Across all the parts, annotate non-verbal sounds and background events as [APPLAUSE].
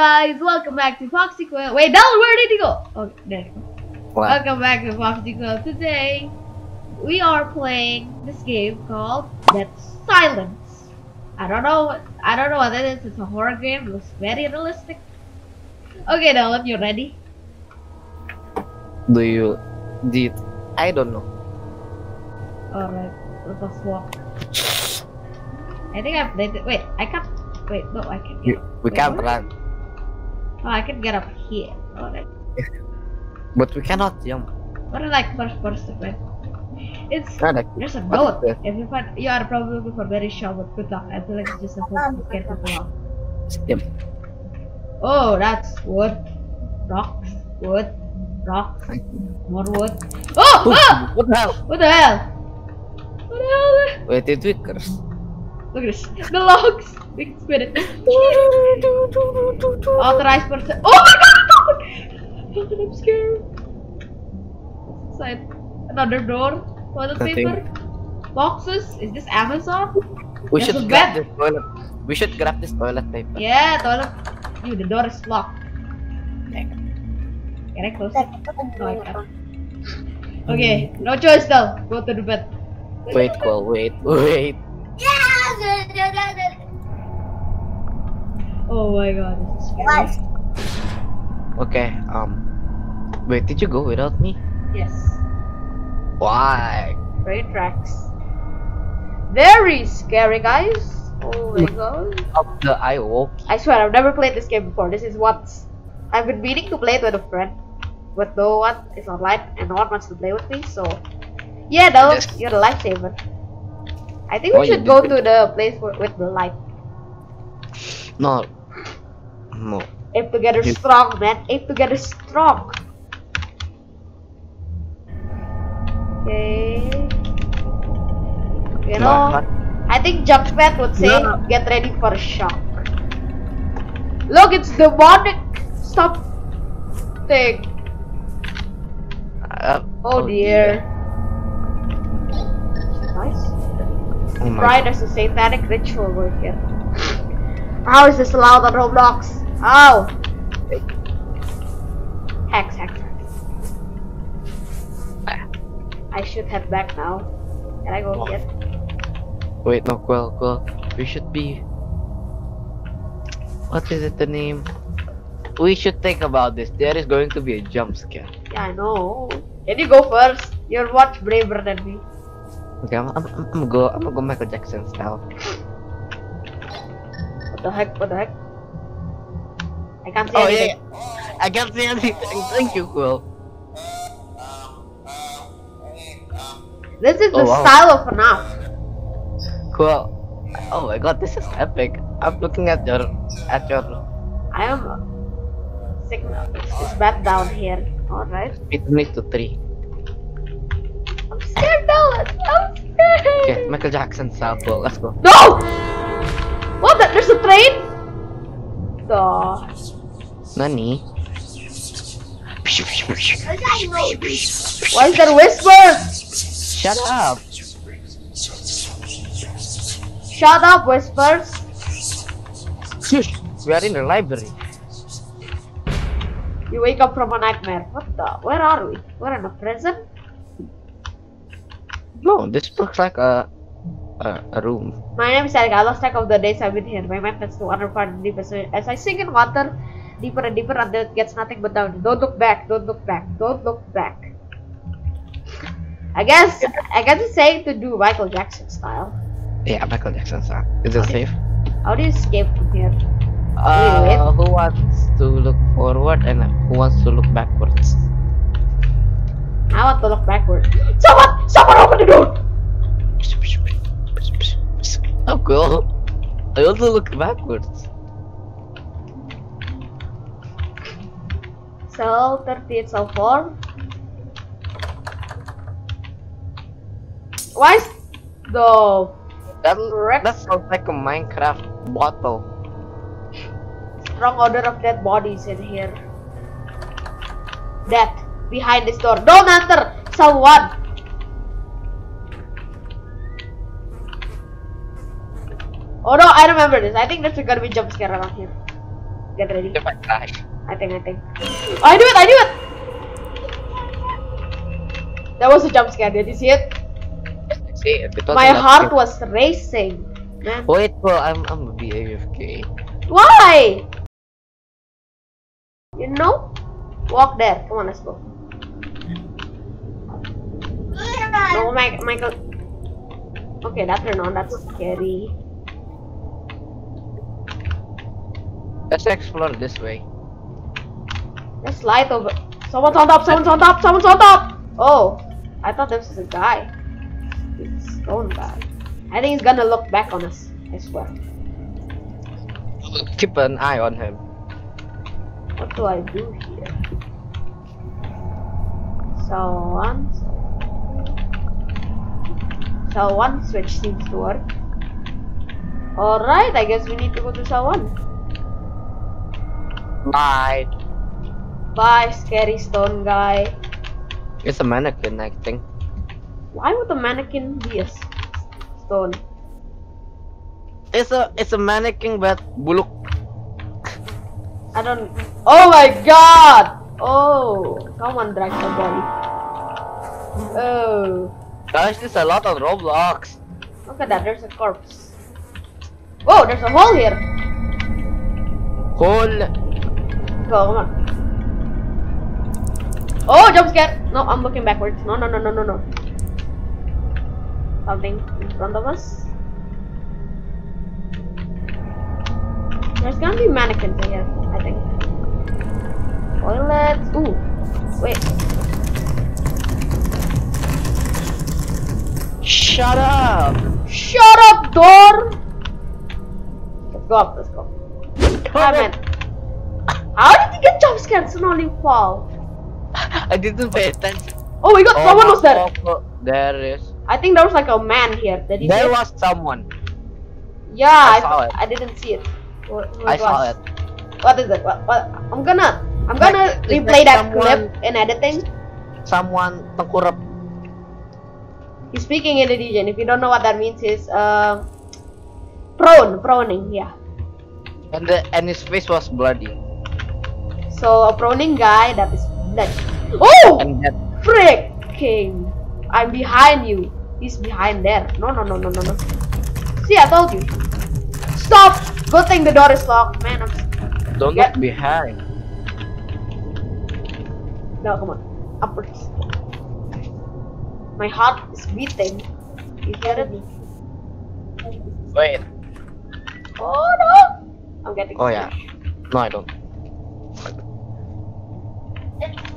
guys? Welcome back to Foxy Quill. Wait, Del, where did he go? Oh, there you go. What? Welcome back to Foxy Quill. Today, we are playing this game called Dead Silence. I don't know. What, I don't know what it is. It's a horror game. It looks very realistic. Okay, Dallen, you ready? Do you did I don't know. Alright, let us walk. I think I played it. Wait, I can't. Wait, no, I can. You, we Wait, can't what? run, Oh, I can get up here. Alright. but we cannot jump. What is like first person, right? It's like there's a What boat. If you find you are probably looking for very sure, but good luck. I feel like it's just a hope to get people out. Yep. Oh, that's wood, rocks, wood, rocks, more wood. Oh, ah! What the hell? What the hell? What the hell? Wait, it Vickers. Look at this. The logs. We can spin. Authorized person. Oh my god! Fucking I'm scared. Inside another door. Toilet Nothing. paper. Boxes. Is this Amazon? We There's should grab bed. this toilet. We should grab this toilet paper. Yeah, toilet. Dude, the door is locked. Can I close it? No, I can't. Okay, no choice though. Go to the bed. Wait, well, wait, [LAUGHS] wait. Oh my god, this is scary. Okay, um, wait, did you go without me? Yes. Why? Train tracks. Very scary, guys. Oh my god. Up the I. I swear, I've never played this game before. This is what I've been meaning to play it with a friend, but no one is online and no one wants to play with me. So, yeah, no, Yes. you're the lifesaver. I think we Oh, should go to the place where, with the light. No. No. Aim together You- strong, man. Aim together strong. Okay. You know, I think Jumpman would say, No. get ready for a shock. Look, it's demonic something. Uh, Oh, dear. Nice. Oh there's a satanic ritual over here. How is this allowed on Roblox? How? Hacks, hacks, hacks. I should head back now. Can I go Oh. here? Wait, no, Quill, Quill. We should be. What is it, the name? We should think about this. There is going to be a jump scare. Yeah, I know. Can you go first? You're much braver than me. Okay, I'm, I'm, I'm gonna go. I'm gonna go Michael Jackson style. What the heck? What the heck? I can't see Oh anything. yeah, I can't see anything. Thank you, Quill. This is the Oh, wow. style of FNAF. Quill. Oh my God, this is epic. I'm looking at your, at your. I am signal. It's, bad down here. Alright. It needs to three. I'm scared now. I'm scared. Okay, Michael Jackson. Quill. Let's go. No! What? The, there's a train? Nani? Why is there whispers? Shut up. Shut up, whispers. Shush. We are in the library. You wake up from a nightmare. What the? Where are we? We're in a prison? No, this looks like a, a, a room. My name is Eric. I lost track of the days I've been here. My mind tends to wander far and deeper. So as I sink in water, deeper and deeper until it gets nothing but down. Don't look back. Don't look back. Don't look back. I guess I guess it's saying to do Michael Jackson style. Yeah, Michael Jackson style. Is it safe? How do you escape from here? Uh, who wants to look forward and who wants to look backwards? I want to look backward. Someone! Someone open the door! Oh, cool. I to look backwards. Cell 38, cell 4. Why is the That, that sounds like a Minecraft bottle. strong odor of dead bodies in here? Death behind this door. Don't enter! Cell 1! Oh no, I remember this. I think there's gonna be jump scare around here. get ready. If I die. I think, I think. Oh, I knew it, I knew it! That was a jump scare, did you see it? See, it My heart of- was racing. Man. Wait, bro, I'm I'm a be AFK. Why? You know? Walk there. Come on, let's go. No, Mike, Michael. Okay, that turned on. That's scary. Let's explore this way. Let's light over. Someone's on top. Someone's on top. Someone's on top. Oh, I thought this was a guy. It's stone guy. I think he's gonna look back on us. I swear. Keep an eye on him. What do I do here? So one. So one switch seems to work. Alright, I guess we need to go to cell one. Bye. Bye, scary stone guy. It's a mannequin, I think. Why would the mannequin be a stone? It's a it's a mannequin, but buluk. I don't. Oh my god! Oh, someone dragged the body. Oh, Guys, there's a lot of Roblox. look at that. There's a corpse. Whoa, there's a hole here. Hole. Go, come on. Oh, jump scare! No, I'm looking backwards. No, no, no, no, no, no. Something in front of us. There's gonna be mannequins in here, I think. Toilets. Ooh, wait. Shut up. Shut up, door! Let's go up, let's go. Ah, man. How did you get jump scared and only fall? I didn't pay attention. Oh my god, someone was there! oh, oh, there is. I think there was like a man here. Did you There it? was someone. Yeah, I I, saw it. I didn't see it. Who, who I saw it. What is it? What, what? I'm gonna, I'm gonna Like, replay that someone- clip in editing. Someone tengkurap. He's speaking Indonesian. If you don't know what that means, is uh, prone, proning. Yeah. And the and his face was bloody. So a proning guy that is blood. Oh, And that freaking! I'm behind you. He's behind there. No, no, no, no, no, no. See, I told you. Stop! Good thing the door is locked, man. I'm don't Yeah. look behind. No, come on. Upwards. My heart is beating. You hear it? Wait. Oh no! I'm getting Oh yeah. No, I don't.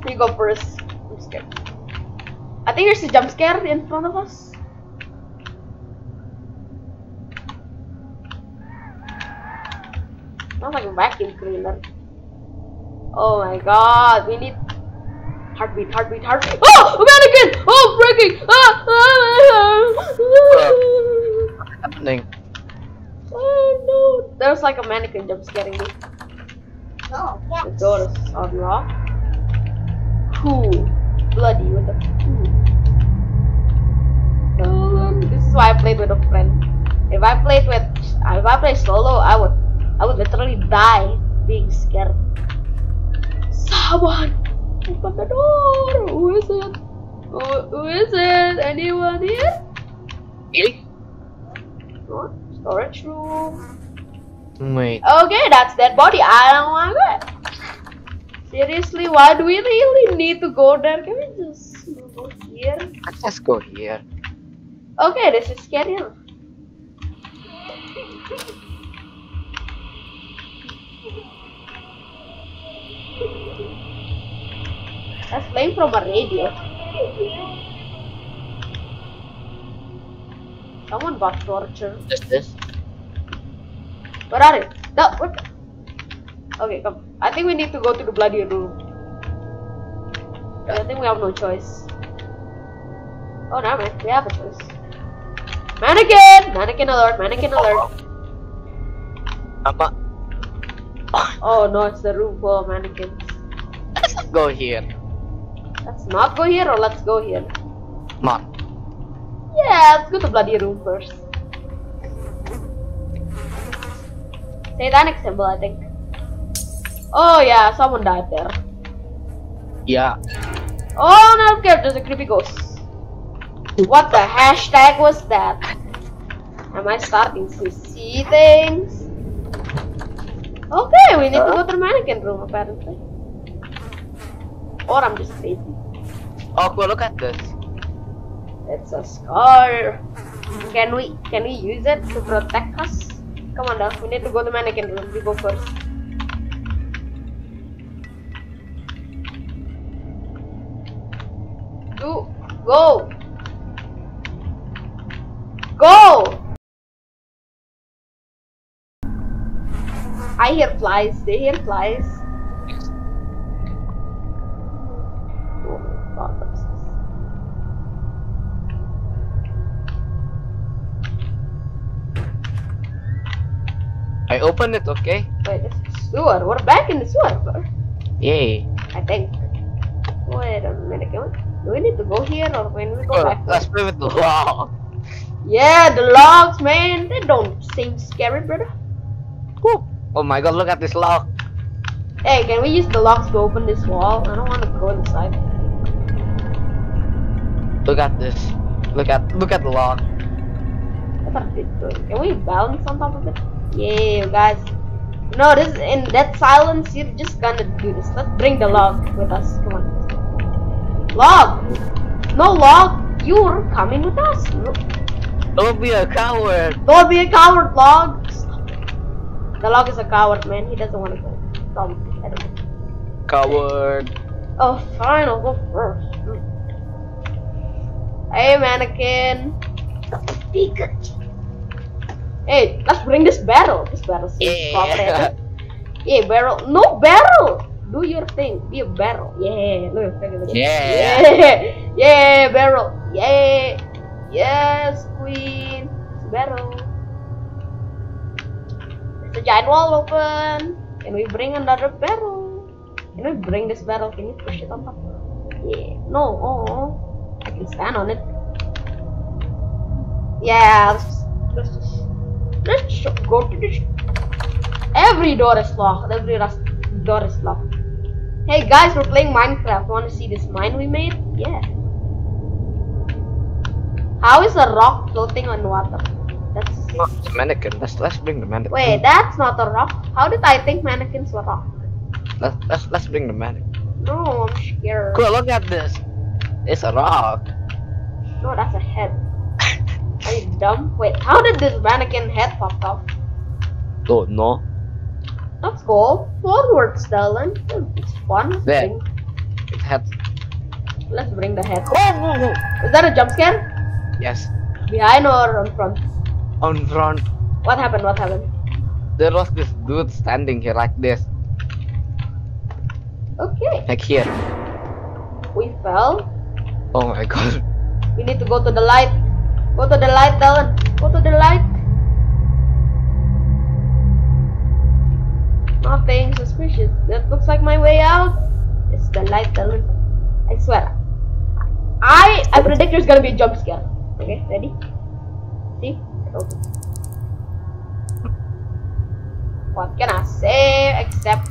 You go first. I'm scared. I think there's a jump scare in front of us. Sounds like a vacuum cleaner. Oh my god, we need heartbeat, heartbeat, heartbeat. Oh, a mannequin! Oh, breaking! Ah, ah, ah. Happening. Oh no! There's like a mannequin jump scaring me. The door is unlocked. Cool. Bloody with the. Um, this is why I played with a friend. If I played with, if I play solo, I would, I would literally die being scared. Someone open the door. Who is it? Who, who is it? Anyone here? Really? What? Storage room. Wait. Okay, that's dead body. I don't want it. Seriously, why do we really need to go there? Can we just go here? Let's just go here. Okay, this is scary. That's playing from a radio. Someone got torture. Just this. Where are you? No, what? Okay, come. I think we need to go to the bloody room. I think we have no choice. Oh, no, man. We have a choice. Mannequin! Mannequin alert, mannequin alert. Apa? Oh, no, it's the room full of mannequins. Let's not go here. Let's not go here or let's go here? Not. Yeah, let's go to the bloody room first. Satanic symbol, I think. Oh yeah, someone died there. Yeah. Oh no, okay, there's a creepy ghost. What the hashtag was that? Am I starting to see things? Okay, we need to go to the mannequin room apparently. Or I'm just lazy. Oh. Look at this. It's a scar. Can we can we use it to protect us? Come on, Duff. We need to go to the mannequin room. We go first. Do go. Go. I hear flies. They hear flies. Oh my god, what's this? I opened it, okay? Wait, this is sewer. We're back in the sewer, bro. Yay. I think. Wait a minute. Can we, do we need to go here or when we go Cool. back? Let's play with the log. Yeah, the logs, man. They don't seem scary, brother. Woo. Oh my god, look at this log. Hey, can we use the logs to open this wall? I don't want to go inside. Look at this. Look at look at the log. What are they doing? Can we balance on top of it? Yeah, guys. No, this in Dead Silence. You're just gonna do this. Let's bring the log with us. Come on. Log. No log. You're coming with us. No. Don't be a coward. Don't be a coward, Log! Stop it. The Log is a coward, man. He doesn't want to go. Probably. I don't. Coward. Oh, fine. I'll go first. Hey, mannequin. Pikachu. Hey, let's bring this barrel. This barrel seems Yeah. Yeah, barrel. No barrel! Do your thing. Be a barrel. Yeah. Look, look, look. Yeah. Yeah. Yeah, barrel. Yeah. Yes, queen. Barrel. There's a giant wall open. Can we bring another barrel? Can we bring this barrel? Can you push it on top? Yeah. No. Oh. I can stand on it. Yeah. Let's just, let's just, let's go to this. Every door is locked. Every door is locked. Hey guys, we're playing Minecraft. Want to see this mine we made? Yeah. How is a rock floating on water? That's it's a mannequin. Let's let's bring the mannequin. wait. That's not a rock. How did I think mannequins were rock? Let's let's let's bring the mannequin. No, I'm scared. Cool. Look at this. It's a rock. No, that's a head. Dumb? Wait, how did this mannequin head pop up? Don't know. Let's go forward, Stellan. It's fun. There. It had. Let's bring the head. Oh, whoa. Is that a jump scare? Yes. Behind or on front? On front, What happened? What happened? there was this dude standing here like this, Okay, like here. we fell. Oh my god. We need to go to the light. Go to the light, Dallen. Go to the light. Nothing suspicious. That looks like my way out. It's the light, Dallen. I swear. I I predict there's gonna be a jump scare. Okay, ready? See? Open. What can I say except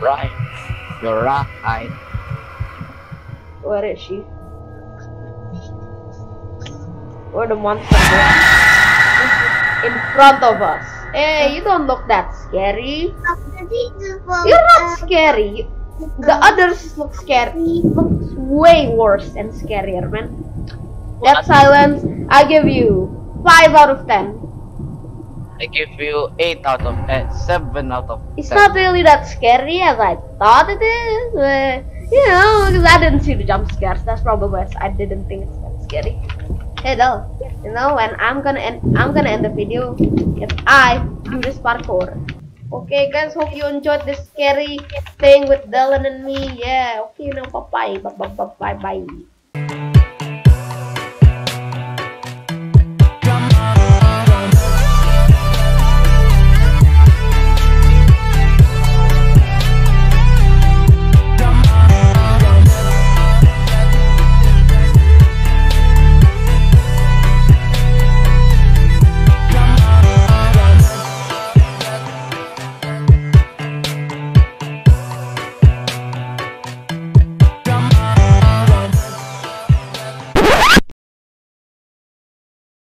Right. You're right. where is she? Where the monster? [LAUGHS] In front of us. Hey, you don't look that scary. You're not scary. The others look scary. Looks way worse and scarier, man. Dead Silence, I give you five out of ten. I give you 8 out of eh, 7 out of 10. It's not really that scary as I thought it is. Uh, you know, because I didn't see the jump scares. That's probably why I didn't think it's that scary. Hey, though, you know, and I'm gonna end. I'm gonna end the video if I do this parkour. Okay, guys. Hope you enjoyed this scary thing with Dylan and me. Yeah. Okay, now bye bye. Bye bye bye bye.